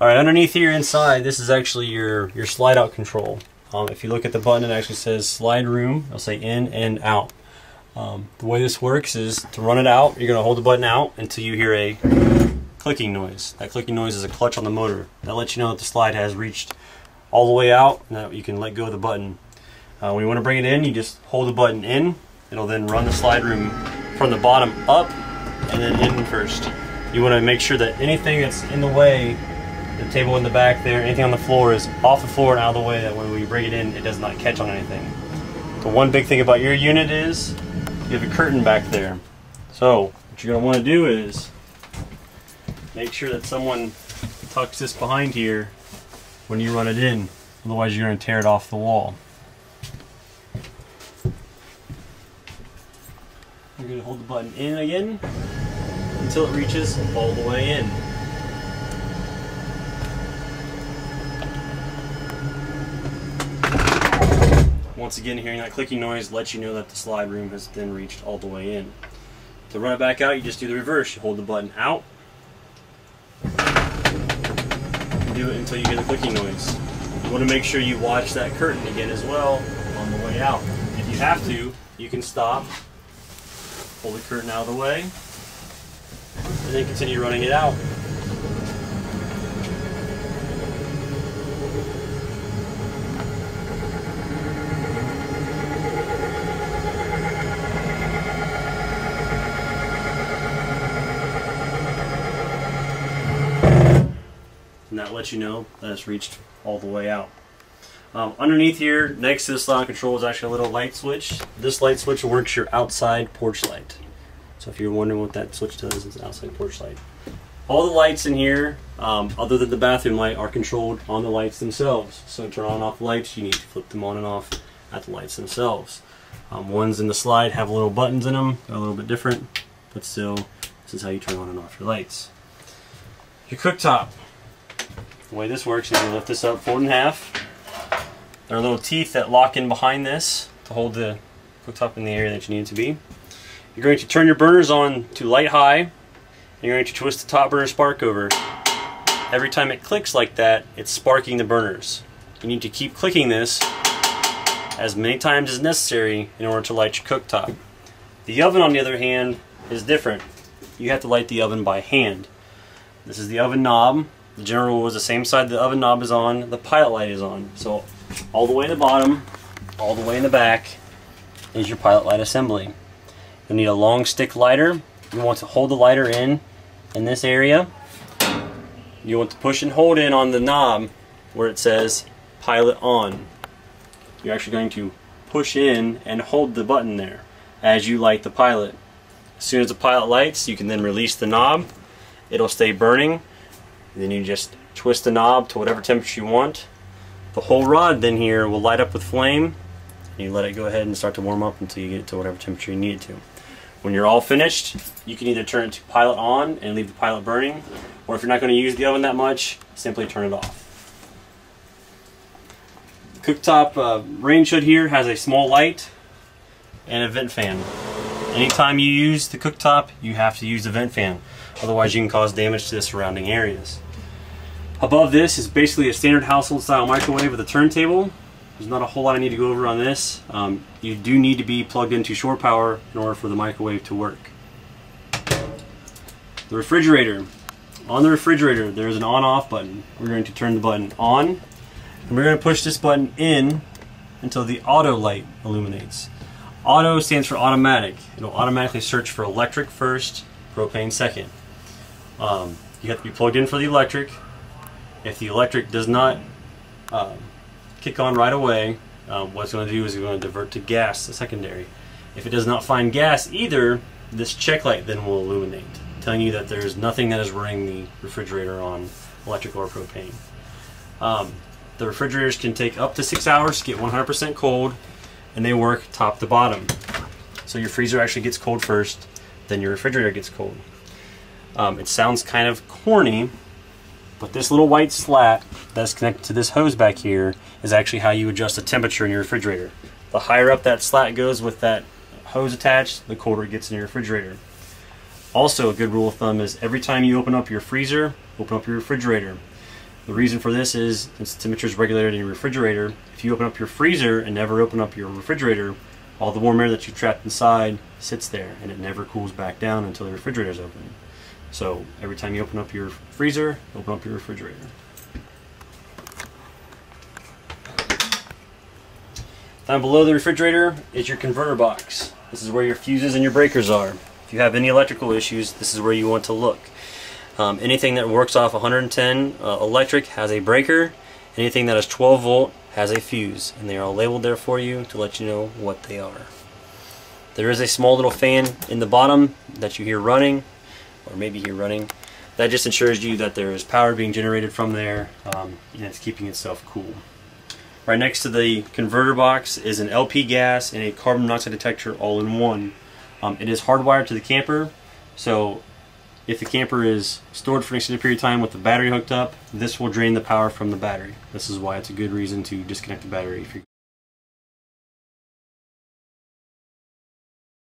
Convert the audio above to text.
All right, underneath here inside, this is actually your, your slide out control. Um, if you look at the button, it actually says slide room. It'll say in and out. Um, the way this works is to run it out, you're going to hold the button out until you hear a clicking noise. That clicking noise is a clutch on the motor. That lets you know that the slide has reached all the way out and that you can let go of the button. Uh, when you want to bring it in, you just hold the button in. It'll then run the slide room from the bottom up and then in first. You want to make sure that anything that's in the way, the table in the back there, anything on the floor is off the floor and out of the way that when we bring it in, it does not catch on anything. The one big thing about your unit is you have a curtain back there. So what you're going to want to do is make sure that someone tucks this behind here when you run it in. Otherwise you're going to tear it off the wall. You're to hold the button in again until it reaches all the way in. Once again, hearing that clicking noise lets you know that the slide room has then reached all the way in. To run it back out, you just do the reverse. You hold the button out, and do it until you hear the clicking noise. You want to make sure you watch that curtain again as well on the way out. If you have to, you can stop, pull the curtain out of the way, and then continue running it out. And that lets you know that it's reached all the way out. Um, underneath here, next to the slide control is actually a little light switch. This light switch works your outside porch light. So if you're wondering what that switch does, it's outside porch light. All the lights in here, um, other than the bathroom light, are controlled on the lights themselves. So to turn on and off lights, you need to flip them on and off at the lights themselves. Um, ones in the slide have little buttons in them. They're a little bit different, but still, this is how you turn on and off your lights. Your cooktop. The way this works is you lift this up forward in half. There are little teeth that lock in behind this to hold the cooktop in the area that you need it to be. You're going to turn your burners on to light high, and you're going to twist the top burner spark over. Every time it clicks like that, it's sparking the burners. You need to keep clicking this as many times as necessary in order to light your cooktop. The oven, on the other hand, is different. You have to light the oven by hand. This is the oven knob. The general rule is the same side the oven knob is on, the pilot light is on. So all the way in the bottom, all the way in the back is your pilot light assembly. You'll need a long stick lighter. You want to hold the lighter in in this area. You want to push and hold in on the knob where it says pilot on. You're actually going to push in and hold the button there as you light the pilot. As soon as the pilot lights, you can then release the knob. It'll stay burning. Then you just twist the knob to whatever temperature you want. The whole rod then here will light up with flame. You let it go ahead and start to warm up until you get it to whatever temperature you need it to. When you're all finished, you can either turn it to pilot on and leave the pilot burning, or if you're not going to use the oven that much, simply turn it off. Cooktop uh, range hood here has a small light and a vent fan. Anytime you use the cooktop, you have to use the vent fan. Otherwise you can cause damage to the surrounding areas. Above this is basically a standard household style microwave with a turntable. There's not a whole lot I need to go over on this. Um, you do need to be plugged into shore power in order for the microwave to work. The refrigerator. On the refrigerator there's an on off button. We're going to turn the button on and we're going to push this button in until the auto light illuminates. Auto stands for automatic. It'll automatically search for electric first, propane second. Um, you have to be plugged in for the electric. If the electric does not um, kick on right away, um, what it's going to do is it's going to divert to gas, the secondary. If it does not find gas either, this check light then will illuminate, telling you that there's nothing that is running the refrigerator on electric or propane. Um, the refrigerators can take up to six hours to get 100% cold, and they work top to bottom. So your freezer actually gets cold first, then your refrigerator gets cold. Um, it sounds kind of corny, but this little white slat that's connected to this hose back here is actually how you adjust the temperature in your refrigerator. The higher up that slat goes with that hose attached, the colder it gets in your refrigerator. Also, a good rule of thumb is every time you open up your freezer, open up your refrigerator. The reason for this is since temperature is regulated in your refrigerator, if you open up your freezer and never open up your refrigerator, all the warm air that you've trapped inside sits there and it never cools back down until the refrigerator is open. So every time you open up your freezer, open up your refrigerator. Down below the refrigerator is your converter box. This is where your fuses and your breakers are. If you have any electrical issues, this is where you want to look. Um, anything that works off 110 uh, electric has a breaker. Anything that is 12 volt has a fuse, and they are all labeled there for you to let you know what they are. There is a small little fan in the bottom that you hear running, or maybe hear running. That just ensures you that there is power being generated from there, um, and it's keeping itself cool. Right next to the converter box is an LP gas and a carbon monoxide detector all in one. Um, it is hardwired to the camper, so if the camper is stored for an extended period of time with the battery hooked up, this will drain the power from the battery. This is why it's a good reason to disconnect the battery.